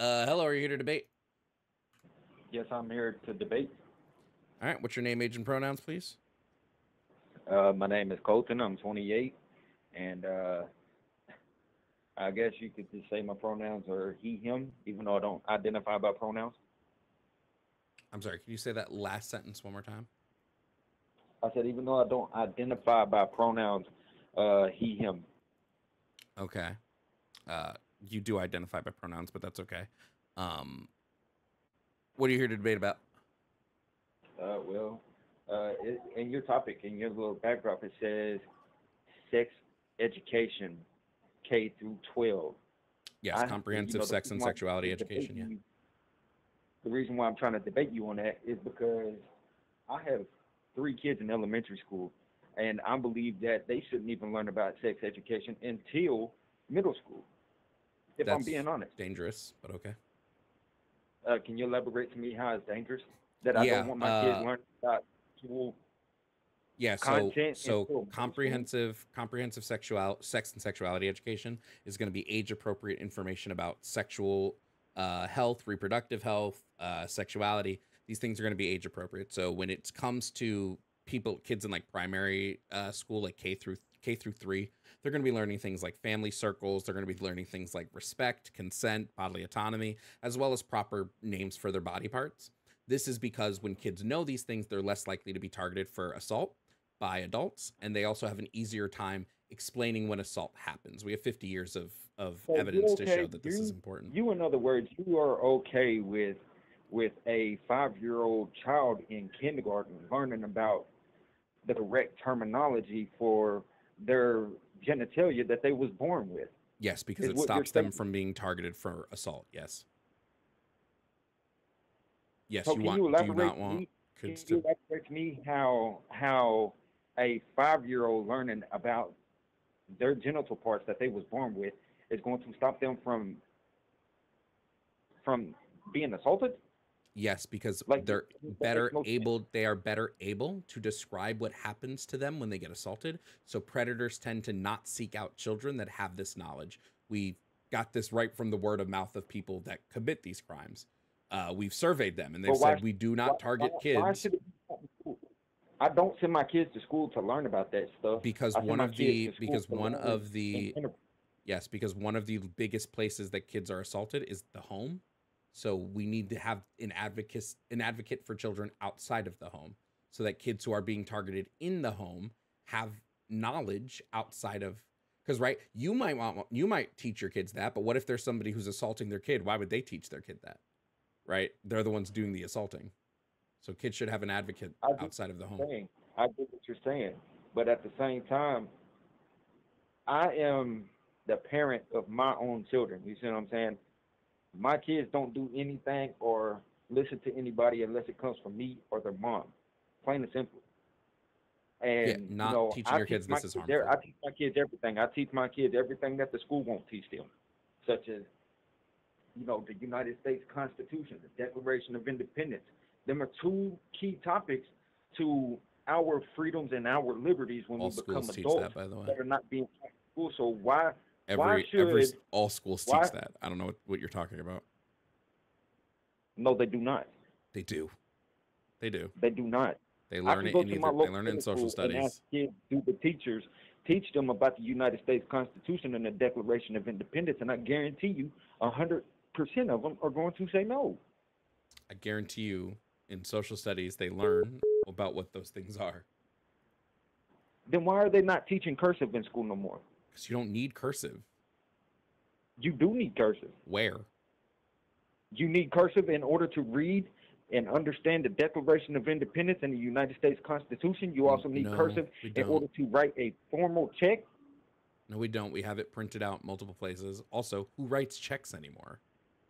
Uh, hello, are you here to debate? Yes, I'm here to debate. All right, what's your name, age, and pronouns, please? Uh, my name is Colton. I'm 28, and uh, I guess you could just say my pronouns are he, him, even though I don't identify by pronouns. I'm sorry, can you say that last sentence one more time? I said even though I don't identify by pronouns, uh, he, him. Okay. Uh, you do identify by pronouns, but that's okay. Um, what are you here to debate about? Uh, well, uh, it, in your topic, in your little backdrop, it says sex education, K through 12. Yes, I- comprehensive you know, sex and reason why I'm sexuality education. Yeah. you- The reason why I'm trying to debate you on that is because I have three kids in elementary school, and I believe that they shouldn't even learn about sex education until middle school. If I'm being honest, Dangerous, but okay. uh, can you elaborate to me how it's dangerous that I Yeah, don't want my kids uh, learning about school? Yeah, so so school, middle school? comprehensive comprehensive sexual sex and sexuality education is going to be age appropriate information about sexual uh, health, reproductive health, uh, sexuality. These things are going to be age appropriate. So when it comes to people, kids in like primary uh, school, like K through K through three, they're going to be learning things like family circles. They're going to be learning things like respect, consent, bodily autonomy, as well as proper names for their body parts. This is because when kids know these things, they're less likely to be targeted for assault by adults, and they also have an easier time explaining when assault happens. We have 50 years of, of So evidence to show that this is important. You, in other words, you are okay with with a five-year-old child in kindergarten learning about the correct terminology for their genitalia that they was born with. yes, because it stops them from being targeted for assault. Yes. Yes, So you want. you do you not to want me? Can you elaborate to me how how a five-year-old learning about their genital parts that they was born with is going to stop them from from being assaulted? Yes, because Like, they're better able. They are better able to describe what happens to them when they get assaulted. So predators tend to not seek out children that have this knowledge. We got this right from the word of mouth of people that commit these crimes. Uh, we've surveyed them, and they've why said we do not Why- target why- kids Why should it be taught in school? I don't send my kids to school to learn about that stuff. because one of the because one of the. Yes, because one of the biggest places that kids are assaulted is the home. So we need to have an advocate an advocate for children outside of the home so that kids who are being targeted in the home have knowledge outside of because right you might want you might teach your kids that but what if there's somebody who's assaulting their kid why would they teach their kid that right they're the ones doing the assaulting so kids should have an advocate outside of the home saying. I get what you're saying, but at the same time, I am the parent of my own children. You see what I'm saying? My kids don't do anything or listen to anybody unless it comes from me or their mom, plain and simple. And you not know, teaching I your kids this is kids every- I teach my kids everything. I teach my kids everything that the school won't teach them, such as you know, the United States Constitution, the Declaration of Independence. Them are two key topics to our freedoms and our liberties when all we become adults that by the way that are not being taught in school. So why? Every why every should- all schools why- teach that i don't know what, what you're talking about No, they do not. They do. They do. They do not. They learn it in either they learn it in social studies. kids, do the teachers teach them about the United States Constitution and the Declaration of Independence? And I guarantee you, a hundred percent of them are going to say no. I guarantee you in social studies they learn about what those things are. Then why are they not teaching cursive in school no more? Because you don't need cursive. You do need cursive. Where? You need cursive in order to read and understand the Declaration of Independence and the United States Constitution. You also need No, cursive in order to write a formal check. No, we don't. We have it printed out multiple places. Also, who writes checks anymore?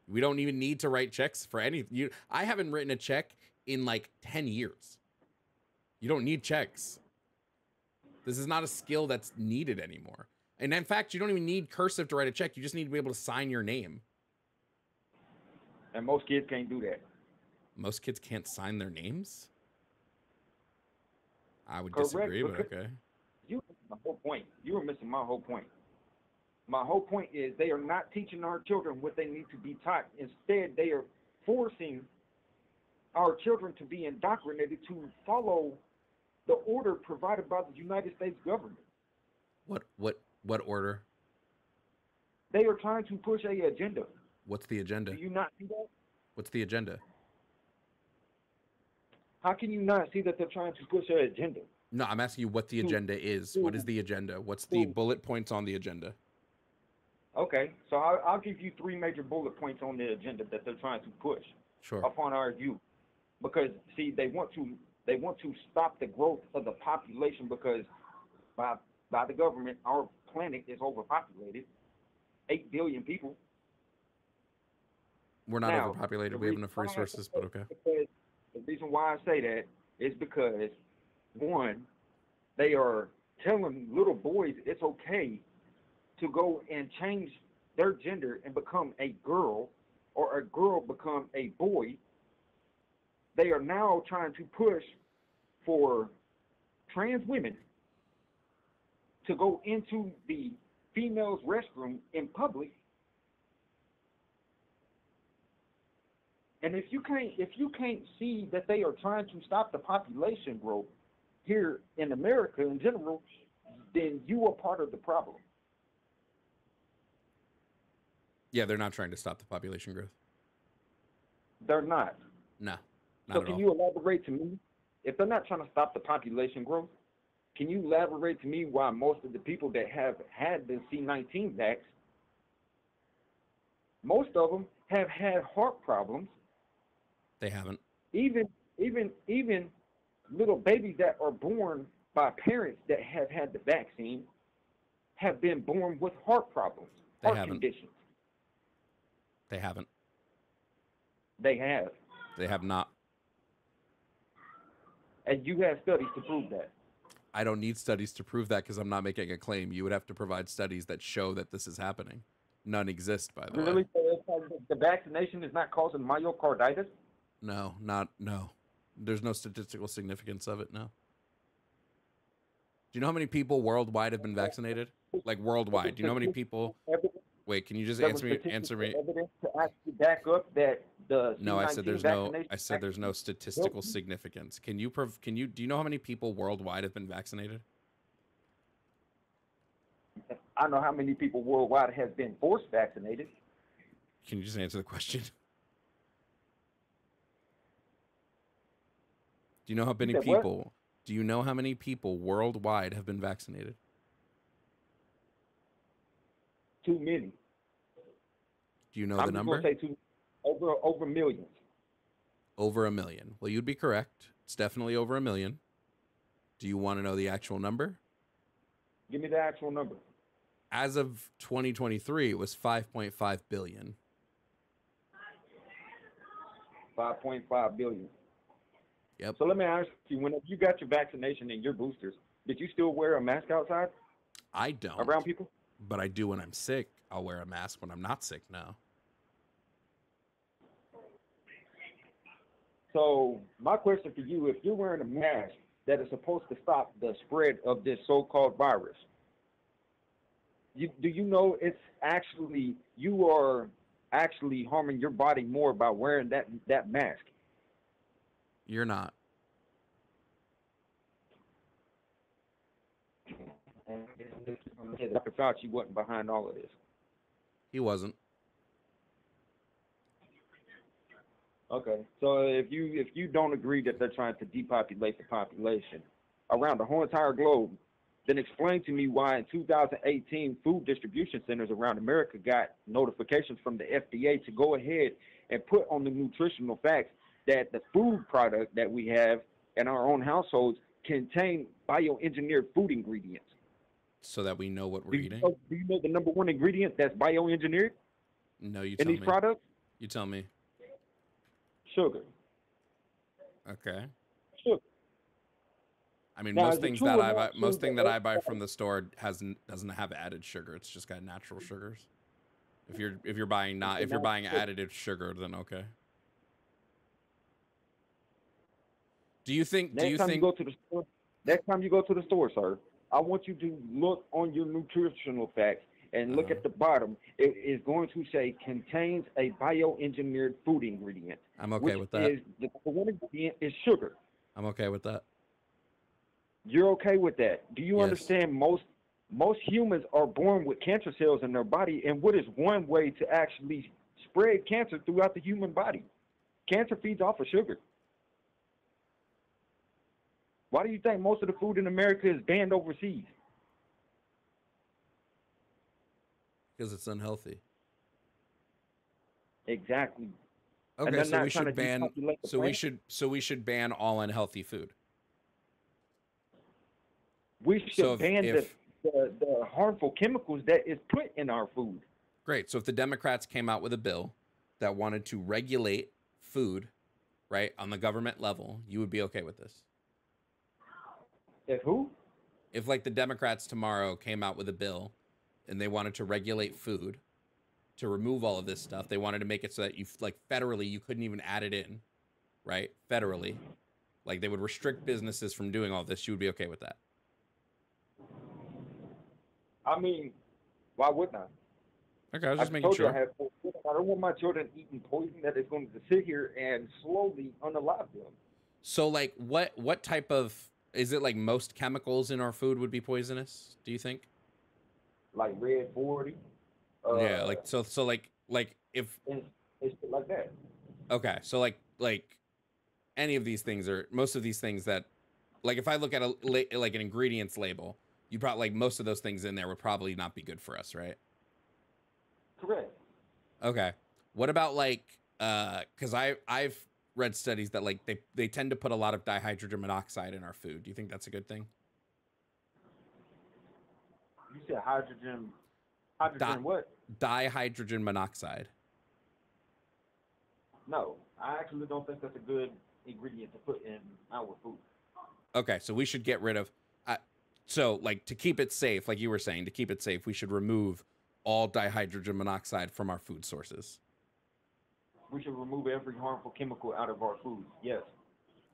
We don't even need to write checks for any you I haven't written a check in like 10 years. You don't need checks. This is not a skill that's needed anymore. And in fact, you don't even need cursive to write a check. You just need to be able to sign your name. And most kids can't do that. Most kids can't sign their names. I would Correct, disagree, but okay. You missing whole point. You were missing my whole point. My whole point is they are not teaching our children what they need to be taught. Instead, they are forcing our children to be indoctrinated to follow the order provided by the United States government. What what what order? They are trying to push a agenda. What's the agenda? Do you not see that? What's the agenda? How can you not see that they're trying to push an agenda? No, I'm asking you what the agenda is. What is the agenda? What's the bullet points on the agenda? Okay, so I'll, I'll give you three major bullet points on the agenda that they're trying to push Sure. upon our youth. Because see, they want to they want to stop the growth of the population because by by the government, our planet is overpopulated, eight billion people. We're not Now, overpopulated. We have enough resources, but okay. the reason why I say that is because one, they are telling little boys it's okay to go and change their gender and become a girl or a girl become a boy. They are now trying to push for trans women to go into the female's restroom in public And if you can't if you can't see that they are trying to stop the population growth here in America in general, then you are part of the problem. Yeah, they're not trying to stop the population growth. They're not. No, not so can all. you elaborate to me? If they're not trying to stop the population growth, can you elaborate to me why most of the people that have had the C19 vax, most of them have had heart problems They haven't. even even even little babies that are born by parents that have had the vaccine have been born with heart problems, They heart haven't. conditions. They haven't. They have, They have not. and you have studies to prove that. I don't need studies to prove that because I'm not making a claim. You would have to provide studies that show that this is happening. None exist, by the Really, way. like the vaccination is not causing myocarditis? No, not no. There's no statistical significance of it. No. Do you know how many people worldwide have been vaccinated? Like worldwide. Do you know how many people? Evidence, Wait, can you just answer me? Answer me. Evidence to actually back up that the No, I said there's no. I said there's no statistical significance. Can you? Prov- Can you? Do you know how many people worldwide have been vaccinated? I know how many people worldwide have been forced vaccinated. Can you just answer the question? Do you know how many said what? people? Do you know how many people worldwide have been vaccinated? Too many. Do you know I'm the number? say two, over over millions. Over a million. Well, you'd be correct. It's definitely over a million. Do you want to know the actual number? Give me the actual number. As of 2023, it was 5.5 billion. Five point five billion. Yep. So let me ask you: When you got your vaccination and your boosters, did you still wear a mask outside I don't. around people? But I do when I'm sick. I'll wear a mask when I'm not sick now. So my question for you: If you're wearing a mask that is supposed to stop the spread of this so-called virus, you, do you know it's actually you are actually harming your body more by wearing that that mask? You're not. Dr. Fauci wasn't behind all of this. He wasn't. Okay, so if you if you don't agree that they're trying to depopulate the population around the whole entire globe, then explain to me why in 2018 food distribution centers around America got notifications from the FDA to go ahead and put on the nutritional facts that the food product that we have in our own households contain bioengineered food ingredients. So that we know what we're Do eating. know, do you know the number one ingredient that's bioengineered No, you in tell these me. products? You tell me. Sugar. Okay. Sugar. I mean, Now, most things that I buy, most thing that I buy from the store has n- doesn't have added sugar. It's just got natural sugars. If you're if you're buying not if you're buying additive sugar, then okay. Do you think? Do Next you time think? you go to the store, next time you go to the store, sir, I want you to look on your nutritional facts and look Uh-huh. at the bottom, it is going to say contains a bioengineered food ingredient. I'm okay with that. Is, the one ingredient is sugar. I'm okay with that. You're okay with that? Do you Yes. understand most most humans are born with cancer cells in their body, and what is one way to actually spread cancer throughout the human body? Cancer feeds off of sugar. Why do you think most of the food in America is banned overseas? Because it's unhealthy. Exactly. Okay, so we should ban. So we should. So we should ban all unhealthy food. We should So if- ban if- the, the the harmful chemicals that is put in our food. Great. So if the Democrats came out with a bill that wanted to regulate food, right, on the government level, you would be okay with this. If who? If like the Democrats tomorrow came out with a bill and they wanted to regulate food to remove all of this stuff, they wanted to make it so that you like federally you couldn't even add it in, right? Federally. Like they would restrict businesses from doing all this, you would be okay with that. I mean, why wouldn't I? Okay, I was I just making told you I sure. have. I don't want my children eating poison that is going to sit here and slowly unalive them. So like what what type of is it like most chemicals in our food would be poisonous, do you think? Like red forty. Uh, yeah, like so so like like if and, and like that. okay, so like like any of these things are most of these things that like if I look at a like an ingredients label, you brought like most of those things in there would probably not be good for us, right? Correct. Okay. What about like uh cuz I I've read studies that like they they tend to put a lot of dihydrogen monoxide in our food. Do you think that's a good thing? You said hydrogen. Hydrogen Di- what? Dihydrogen monoxide. No, I actually don't think that's a good ingredient to put in our food. Okay, so we should get rid of. Uh, so, like to keep it safe, like you were saying, to keep it safe, we should remove all dihydrogen monoxide from our food sources. We should remove every harmful chemical out of our food. Yes.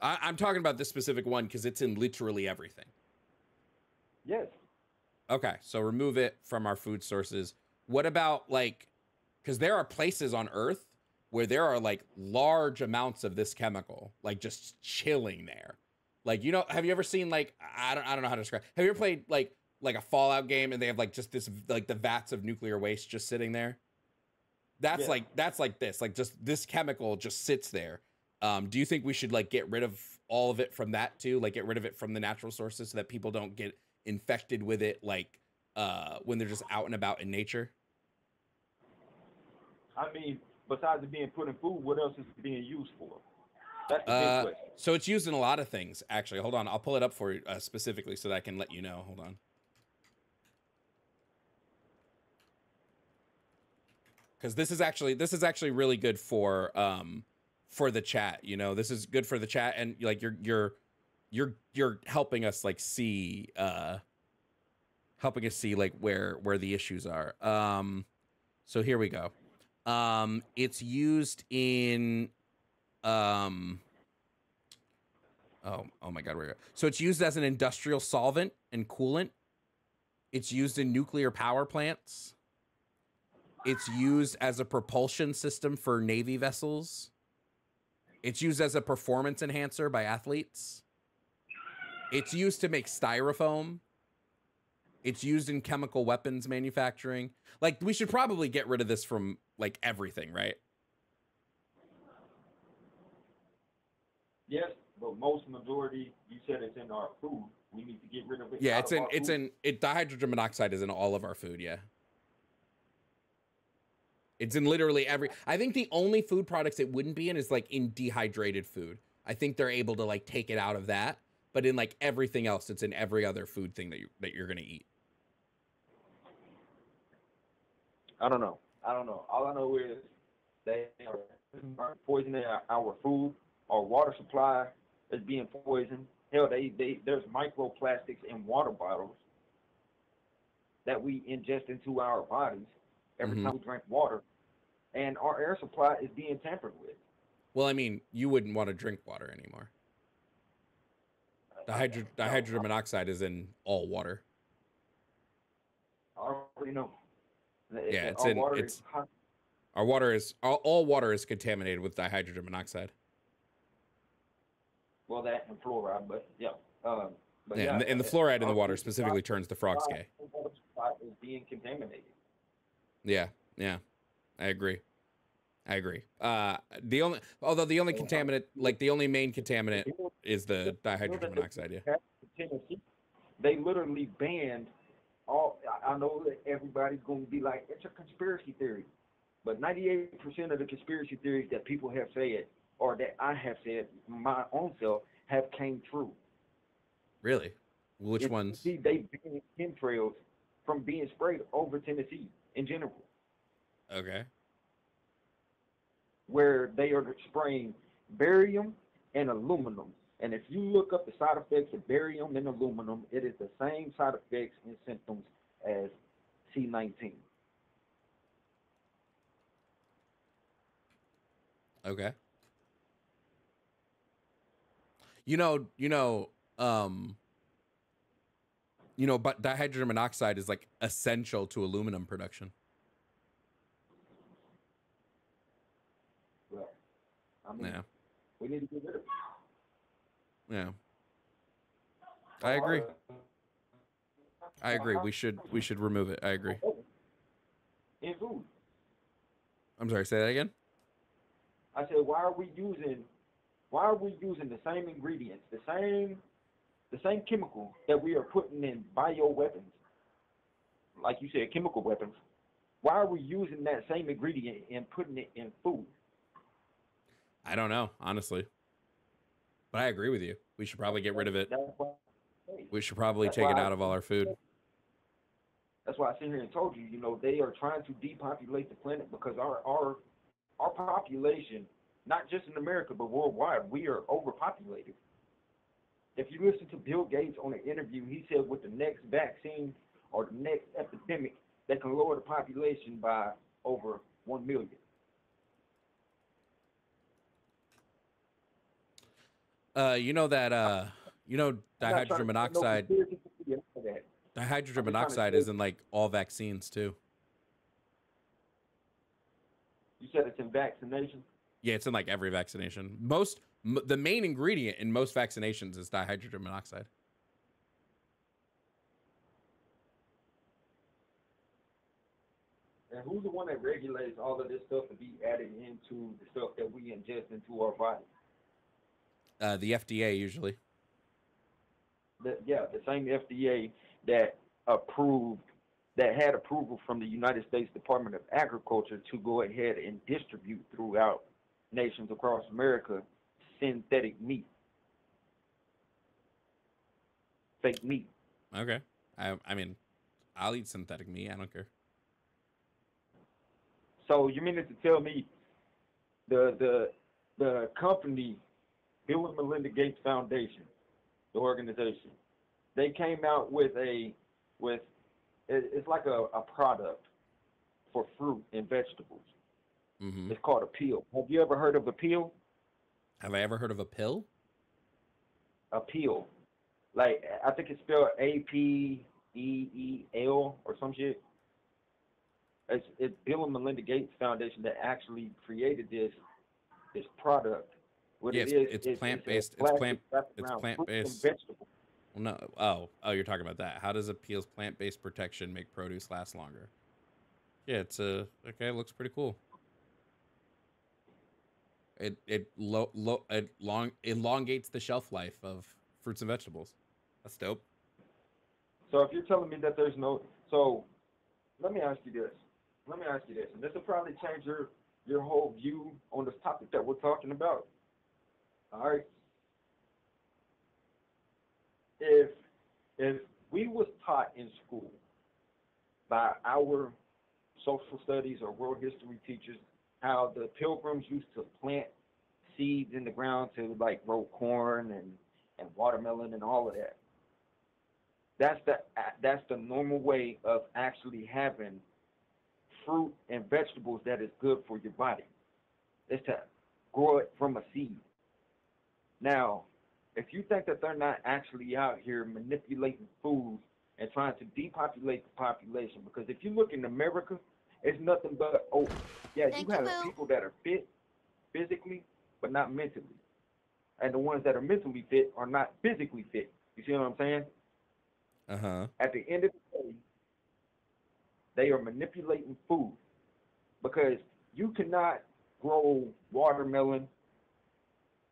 I, I'm talking about this specific one because it's in literally everything. Yes. Okay, so remove it from our food sources. What about like, because there are places on Earth where there are like large amounts of this chemical, like just chilling there. Like you know, have you ever seen like I don't I don't know how to describe. Have you ever played like like a Fallout game and they have like just this like the vats of nuclear waste just sitting there? That's Yeah. like that's like this like just this chemical just sits there. Um, do you think we should like get rid of all of it from that too? Like get rid of it from the natural sources so that people don't get infected with it like uh when they're just out and about in nature? I mean, besides it being put in food, what else is it being used for? That's the big Uh, so it's used in a lot of things actually. Hold on, I'll pull it up for you uh, specifically so that I can let you know. Hold on. Cuz this is actually this is actually really good for um for the chat, you know. This is good for the chat and like you're you're you're you're helping us like see uh helping us see like where where the issues are. Um so here we go. Um it's used in um oh oh my god where so it's used as an industrial solvent and coolant it's used in nuclear power plants it's used as a propulsion system for navy vessels it's used as a performance enhancer by athletes it's used to make styrofoam it's used in chemical weapons manufacturing like we should probably get rid of this from like everything right Yes, but most majority, you said it's in our food. We need to get rid of it. Yeah, it's in it's food. in it dihydrogen monoxide is in all of our food, yeah. It's in literally every I think the only food products it wouldn't be in is like in dehydrated food. I think they're able to like take it out of that, but in like everything else it's in every other food thing that you that you're going to eat. I don't know. I don't know. All I know is they are poisoning our, our food. Our water supply is being poisoned. Hell, they, they there's microplastics in water bottles that we ingest into our bodies every Mhm. time we drink water, and our air supply is being tampered with. Well, I mean, you wouldn't want to drink water anymore. Dihydro- dihydrogen monoxide is in all water. I already know. Yeah, it's our in- water it's-. Our water is all, all water is contaminated with dihydrogen monoxide. well that and fluoride, but yeah. Um, but yeah, and, the, and the uh, fluoride in the water water specifically turns the frogs gay. supply is being contaminated. Yeah, yeah, I agree. I agree. Uh, the only, although the only contaminant, like the only main contaminant, is the dihydrogen monoxide. Yeah. Tennessee, they literally banned all. I- know that everybody's going to be like, it's a conspiracy theory, but 98% of the conspiracy theories that people have said, or that I have said, my own self, have came true. Really? Which In ones? Tennessee, they banned chemtrails from being sprayed over Tennessee in general, Okay. where they are spraying barium and aluminum. And if you look up the side effects of barium and aluminum, it is the same side effects and symptoms as C19. Okay. You know, you know, um, you know, but dihydrogen monoxide is like essential to aluminum production. Well, I mean, Yeah, we need to get rid of it. yeah. I agree. I agree. We should we should remove it. I agree. In food. I'm sorry. Say that again. I said, why are we using, why are we using the same ingredients, the same, the same chemical that we are putting in bio weapons, like you said, chemical weapons. Why are we using that same ingredient and putting it in food? I don't know, honestly. But I agree with you. We should probably get rid of it. We should probably That's take it out of all our food. that's why I sit here and told you, you know, they are trying to depopulate the planet because our our our population, not just in America but worldwide, we are overpopulated. If you listen to Bill Gates on an interview, he said with the next vaccine or the next epidemic, they can lower the population by over one million. Uh, you know that uh, you know I'm not trying to dihydrogen monoxide. conspiracy theory into that. Dihydrogen monoxide is in like all vaccines too. You said it's in vaccination. Yeah, it's in like every vaccination. Most m- the main ingredient in most vaccinations is dihydrogen monoxide. And who's the one that regulates all of this stuff to be added into the stuff that we ingest into our body? Uh, the FDA usually. the, yeah, the same FDA that approved, that had approval from the United States Department of Agriculture to go ahead and distribute throughout nations across America synthetic meat, fake meat. Okay. I I mean, I'll eat synthetic meat. I don't care. So you mean to tell me the the the company, Bill and Melinda Gates Foundation, the organization, they came out with a with it, it's like a, a product for fruit and vegetables. hmm It's called Apeel. Have you ever heard of Apeel? Have I ever heard of a pill? Apeel, like I think it's spelled A P E E L or some shit. It's it's Bill and Melinda Gates Foundation that actually created this this product. What Yeah, it it's- is, it's it's plant- wrapped it's around fruit and plant-based. vegetable. Well, no. Oh, oh, you're talking about that. How does Apeel's plant-based protection make produce last longer? Yeah, it's a okay. It looks pretty cool. It it lo, lo, it long elongates the shelf life of fruits and vegetables. That's dope. So if you're telling me that there's no, so let me ask you this. Let me ask you this, and this will probably change your your whole view on this topic that we're talking about. All right. If if we was taught in school by our social studies or world history teachers how the pilgrims used to plant seeds in the ground to like grow corn and and watermelon and all of that that's the that's the normal way of actually having fruit and vegetables that is good for your body. Is to grow it from a seed. Now, if you think that they're not actually out here manipulating food and trying to depopulate the population, because if you look in America, It's nothing but oh yeah, Thank you you, have Boo. people that are fit physically but not mentally. And the ones that are mentally fit are not physically fit. You see what I'm saying? Uh huh. At the end of the day, they are manipulating food because you cannot grow watermelon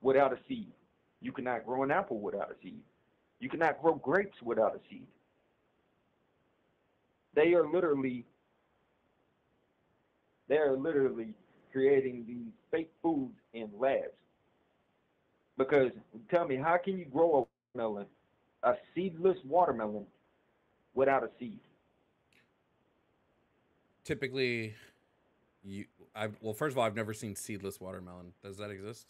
without a seed. You cannot grow an apple without a seed. You cannot grow grapes without a seed. They are literally they are literally creating these fake foods in labs. Because tell me, how can you grow a watermelon, a seedless watermelon, without a seed? Typically, you. I well, first of all, I've never seen seedless watermelon. Does that exist?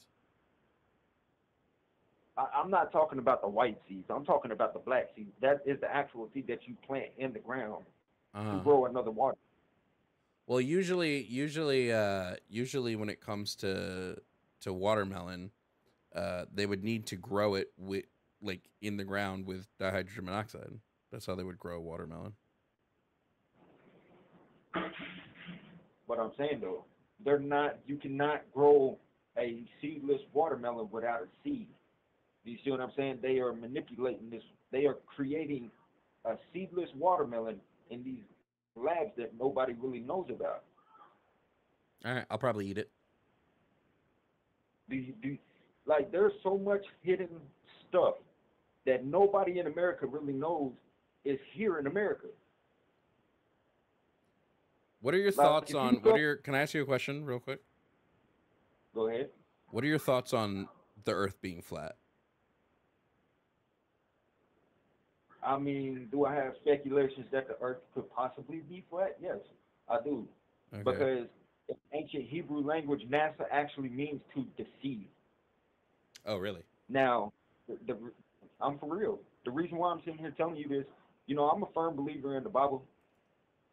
I, I'm not talking about the white seeds. I'm talking about the black seeds. That is the actual seed that you plant in the ground to Uh-huh. grow another water. Well, usually, usually, uh, usually when it comes to to watermelon, uh, they would need to grow it with like in the ground with dihydrogen monoxide. That's how they would grow watermelon. But I'm saying though, they're not. You cannot grow a seedless watermelon without a seed. Do you see what I'm saying? They are manipulating this. They are creating a seedless watermelon in these labs that nobody really knows about. All right, I'll probably eat it. Do you, do like there's so much hidden stuff that nobody in America really knows is here in America. What are your Like, thoughts you on? What are your? Can I ask you a question real quick? Go ahead. What are your thoughts on the Earth being flat? I mean, do I have speculations that the earth could possibly be flat? Yes, I do. Okay. Because in ancient Hebrew language, NASA actually means to deceive. oh, really? Now, the, the I'm for real. The reason why I'm sitting here telling you this, you know, I'm a firm believer in the Bible.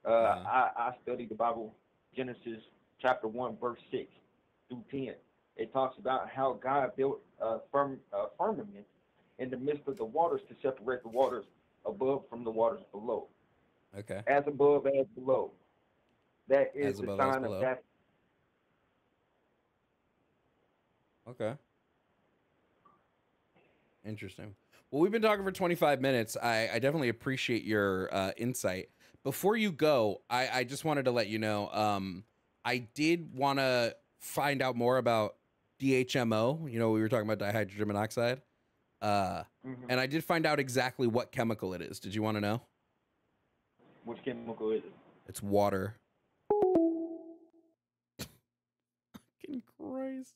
Uh, Uh-huh. I, I study the Bible, Genesis chapter one, verse six through ten. It talks about how God built a firm a firmament in the midst of the waters to separate the waters above from the waters below, Okay. as above as below. That is As the above, sign of that. Okay. Interesting. Well, we've been talking for 25 minutes. I, I definitely appreciate your uh, insight. Before you go, I, I just wanted to let you know um, I did want to find out more about DHMO. You know, we were talking about dihydrogen monoxide. Uh, Mhm. and I did find out exactly what chemical it is. Did you want to know? Which chemical is it? It's water. Fucking Christ.